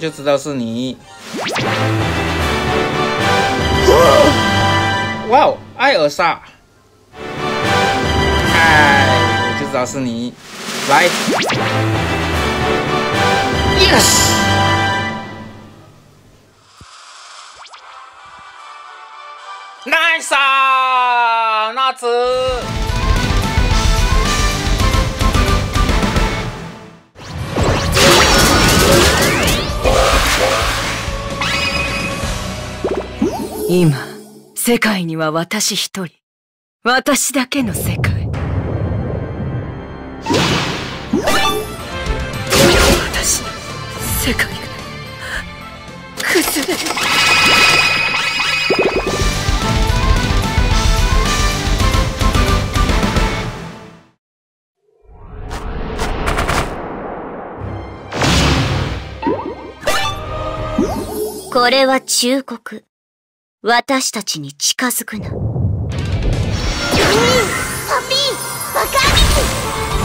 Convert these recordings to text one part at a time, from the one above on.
就知道是你。哇哦，艾尔莎！哎，我就知道是你。来，yes。nice 啊，那只。今世界には私一人。私だけの世界。私世界が崩れる。これは忠告。私たちに近づくな。うん、パピーバカ。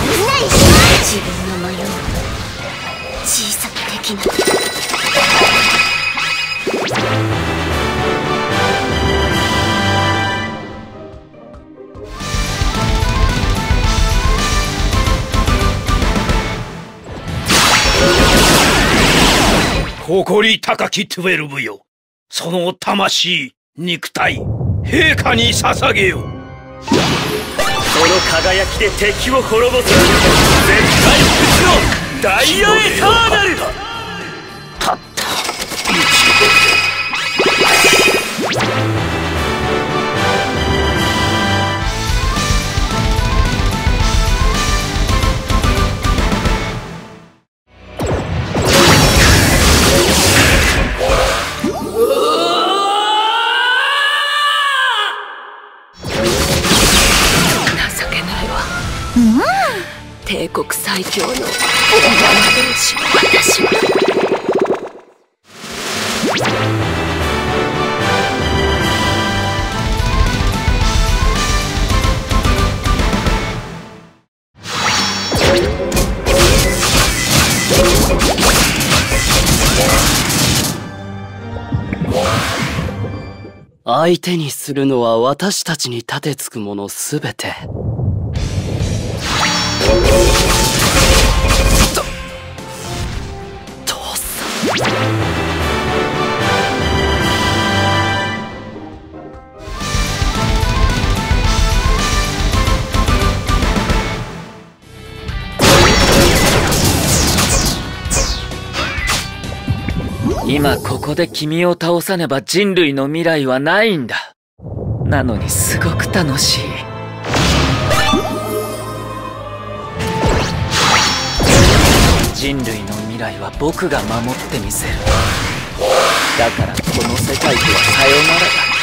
みんな一緒。自分の迷う。小さく的な誇り高きトゥエルブよその魂、肉体、陛下に捧げよう。その輝きで敵を滅ぼす絶対不死のダイヤエターナル国最強の大山同士私は相手にするのは私たちに立てつくものすべて。今ここで君を倒さねば人類の未来はないんだ。なのにすごく楽しい。人類の未来は僕が守ってみせる。だからこの世界とはさよならだ。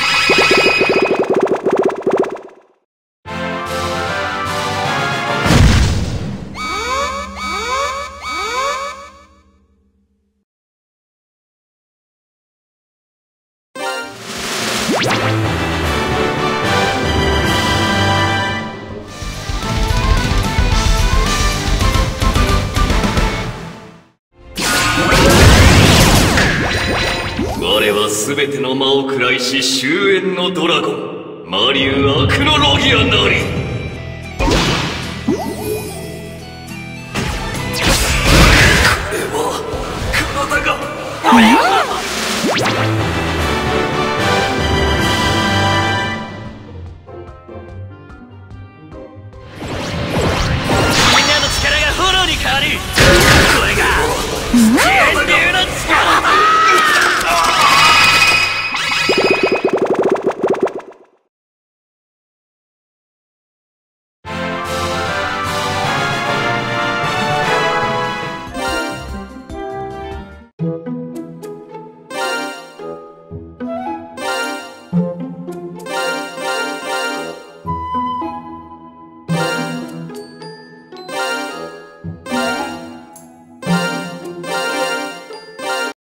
全ての魔を喰らいし終焉のドラゴン魔竜アクロロギアなり。これは体が。